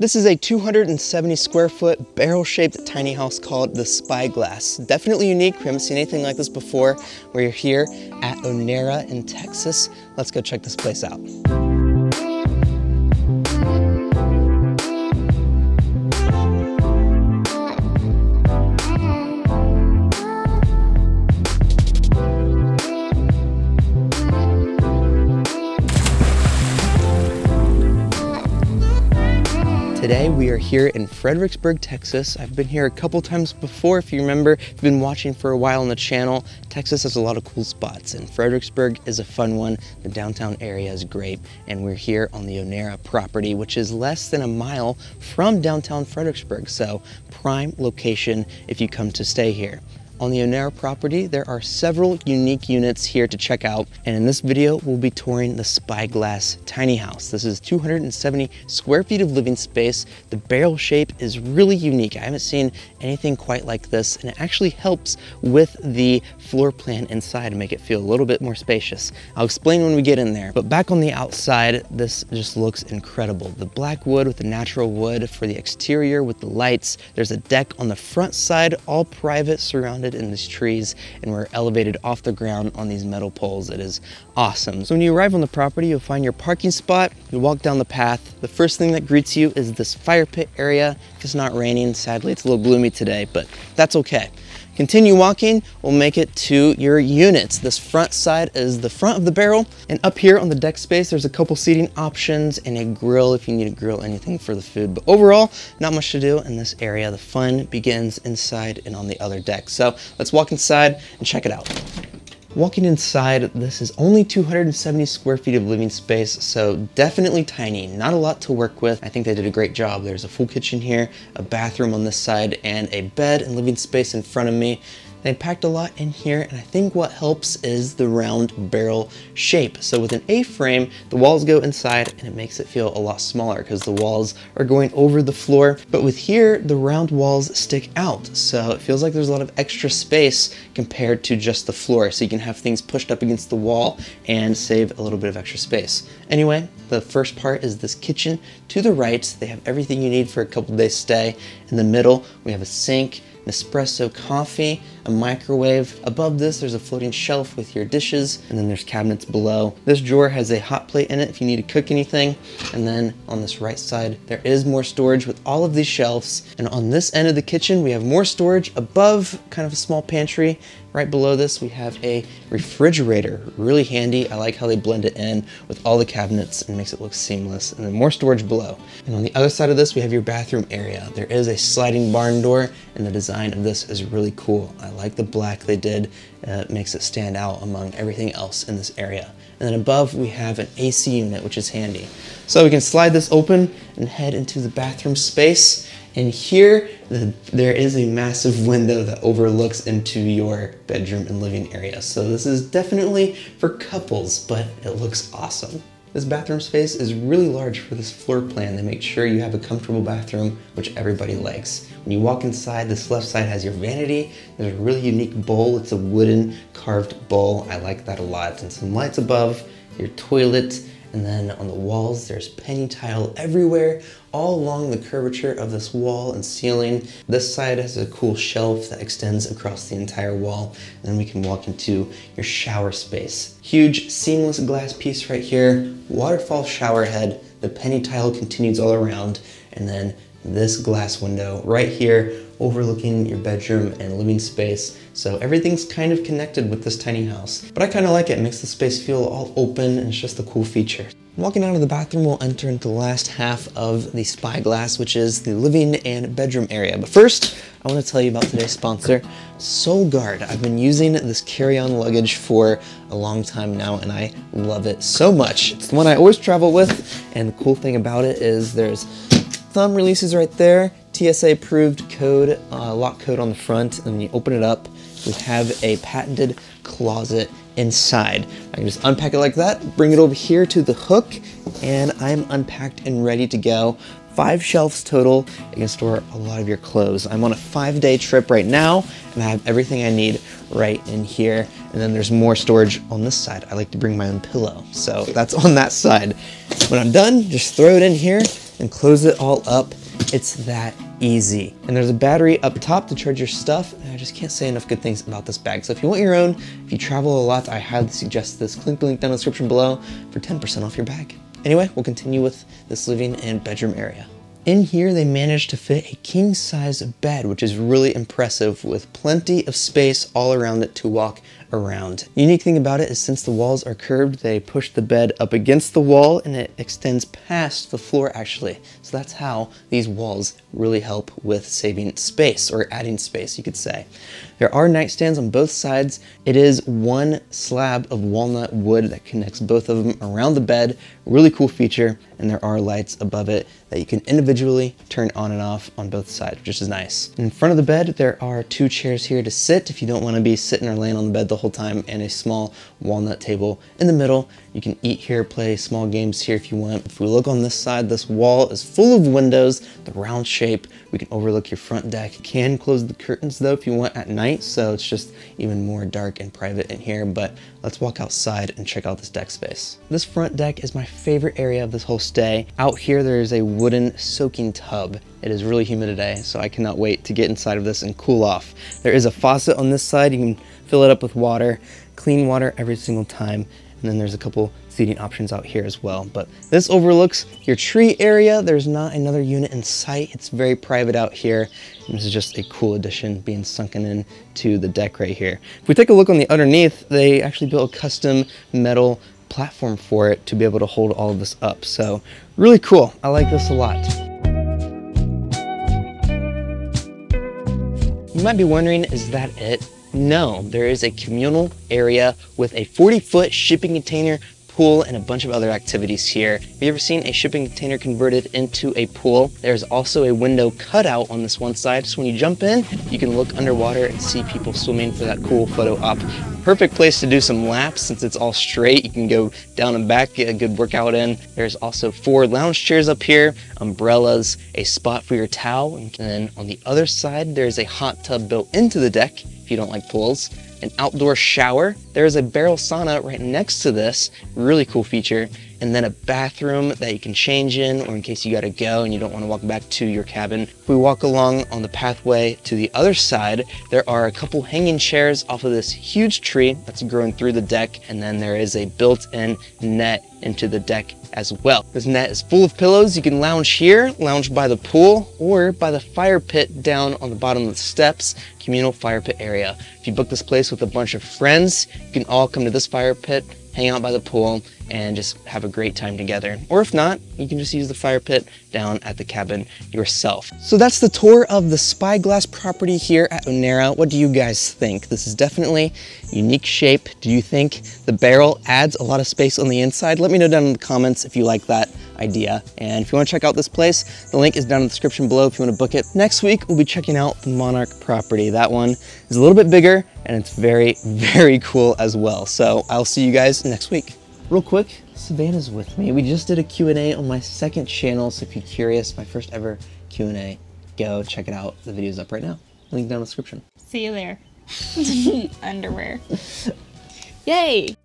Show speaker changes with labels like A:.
A: This is a 270 square foot barrel shaped tiny house called the Spyglass. Definitely unique. We haven't seen anything like this before. We're here at Onera in Texas. Let's go check this place out. Today we are here in Fredericksburg, Texas. I've been here a couple times before. If you remember, if you've been watching for a while on the channel, Texas has a lot of cool spots and Fredericksburg is a fun one. The downtown area is great and we're here on the Onera property, which is less than a mile from downtown Fredericksburg. So prime location if you come to stay here. On the Onera property, there are several unique units here to check out, and in this video, we'll be touring the Spyglass Tiny House. This is 270 square feet of living space. The barrel shape is really unique. I haven't seen anything quite like this, and it actually helps with the floor plan inside to make it feel a little bit more spacious. I'll explain when we get in there, but back on the outside, this just looks incredible. The black wood with the natural wood for the exterior with the lights. There's a deck on the front side, all private, surrounded in these trees and we're elevated off the ground on these metal poles. It is awesome. So when you arrive on the property, you'll find your parking spot. You walk down the path. The first thing that greets you is this fire pit area. It's not raining. Sadly, it's a little gloomy today, but that's okay. Continue walking, we'll make it to your units. This front side is the front of the barrel, and up here on the deck space, there's a couple seating options and a grill if you need to grill anything for the food. But overall, not much to do in this area. The fun begins inside and on the other deck. So let's walk inside and check it out. Walking inside, this is only 270 square feet of living space, so definitely tiny, not a lot to work with. I think they did a great job. There's a full kitchen here, a bathroom on this side, and a bed and living space in front of me. They packed a lot in here, and I think what helps is the round barrel shape. So with an A-frame, the walls go inside and it makes it feel a lot smaller because the walls are going over the floor. But with here, the round walls stick out. So it feels like there's a lot of extra space compared to just the floor. So you can have things pushed up against the wall and save a little bit of extra space. Anyway, the first part is this kitchen. To the right, they have everything you need for a couple days stay. In the middle, we have a sink, espresso coffee, a microwave. Above this, there's a floating shelf with your dishes, and then there's cabinets below. This drawer has a hot plate in it if you need to cook anything. And then on this right side, there is more storage with all of these shelves. And on this end of the kitchen, we have more storage above kind of a small pantry Right below this, we have a refrigerator, really handy. I like how they blend it in with all the cabinets and makes it look seamless. And then more storage below. And on the other side of this, we have your bathroom area. There is a sliding barn door and the design of this is really cool. I like the black they did. Uh, it makes it stand out among everything else in this area. And then above, we have an AC unit, which is handy. So we can slide this open and head into the bathroom space. And here, the, there is a massive window that overlooks into your bedroom and living area. So this is definitely for couples, but it looks awesome. This bathroom space is really large for this floor plan. They make sure you have a comfortable bathroom, which everybody likes. When you walk inside, this left side has your vanity. There's a really unique bowl. It's a wooden carved bowl. I like that a lot. And some lights above, your toilet, and then on the walls, there's penny tile everywhere, all along the curvature of this wall and ceiling. This side has a cool shelf that extends across the entire wall. And then we can walk into your shower space. Huge seamless glass piece right here, waterfall shower head. The penny tile continues all around. And then this glass window right here overlooking your bedroom and living space. So everything's kind of connected with this tiny house. But I kind of like it. it, makes the space feel all open and it's just a cool feature. Walking out of the bathroom, we'll enter into the last half of the Spyglass, which is the living and bedroom area. But first, I want to tell you about today's sponsor, Solgaard. I've been using this carry-on luggage for a long time now, and I love it so much. It's the one I always travel with, and the cool thing about it is there's thumb releases right there, TSA approved code, uh, lock code on the front, and when you open it up, we have a patented closet inside. I can just unpack it like that, bring it over here to the hook, and I'm unpacked and ready to go. Five shelves total. You can store a lot of your clothes. I'm on a five day trip right now, and I have everything I need right in here. And then there's more storage on this side. I like to bring my own pillow, so that's on that side. When I'm done, just throw it in here, and close it all up. It's that easy. And there's a battery up top to charge your stuff. And I just can't say enough good things about this bag. So if you want your own, if you travel a lot, I highly suggest this. Click the link down in the description below for 10% off your bag. Anyway, we'll continue with this living and bedroom area. In here, they managed to fit a king size bed, which is really impressive with plenty of space all around it to walk around. Unique thing about it is since the walls are curved, they push the bed up against the wall and it extends past the floor actually. So that's how these walls really help with saving space or adding space, you could say. There are nightstands on both sides. It is one slab of walnut wood that connects both of them around the bed. Really cool feature. And there are lights above it that you can individually turn on and off on both sides, which is nice. In front of the bed, there are two chairs here to sit if you don't want to be sitting or laying on the bed the whole time and a small walnut table in the middle. You can eat here, play small games here if you want. If we look on this side, this wall is full of windows, the round shape. We can overlook your front deck. You can close the curtains though if you want at night, so it's just even more dark and private in here, but let's walk outside and check out this deck space. This front deck is my favorite area of this whole stay. Out here, there is a wooden soaking tub. It is really humid today, so I cannot wait to get inside of this and cool off. There is a faucet on this side. You can fill it up with water, clean water every single time. And then there's a couple seating options out here as well. But this overlooks your tree area. There's not another unit in sight. It's very private out here. And this is just a cool addition being sunken in to the deck right here. If we take a look on the underneath, they actually built a custom metal platform for it to be able to hold all of this up. So really cool. I like this a lot. You might be wondering, is that it? No, there is a communal area with a 40 foot shipping container pool and a bunch of other activities here. Have you ever seen a shipping container converted into a pool? There's also a window cutout on this one side, so when you jump in, you can look underwater and see people swimming for that cool photo op. Perfect place to do some laps since it's all straight. You can go down and back, get a good workout in. There's also four lounge chairs up here, umbrellas, a spot for your towel, and then on the other side, there's a hot tub built into the deck if you don't like pools an outdoor shower. There is a barrel sauna right next to this, really cool feature, and then a bathroom that you can change in or in case you gotta go and you don't wanna walk back to your cabin. We walk along on the pathway to the other side, there are a couple hanging chairs off of this huge tree that's growing through the deck, and then there is a built-in net into the deck as well. This net is full of pillows. You can lounge here, lounge by the pool, or by the fire pit down on the bottom of the steps, communal fire pit area. If you book this place with a bunch of friends, you can all come to this fire pit, hang out by the pool, and just have a great time together. Or if not, you can just use the fire pit down at the cabin yourself. So that's the tour of the Spyglass property here at Onera. What do you guys think? This is definitely unique shape. Do you think the barrel adds a lot of space on the inside? Let me know down in the comments if you like that idea. And if you want to check out this place, the link is down in the description below if you want to book it. Next week, we'll be checking out the Monarch property. That one is a little bit bigger and it's very, very cool as well. So I'll see you guys next week. Real quick, Savannah's with me. We just did a Q&A on my second channel, so if you're curious, my first ever Q&A, go check it out. The video's up right now. Link down in the description.
B: See you there. Underwear. Yay!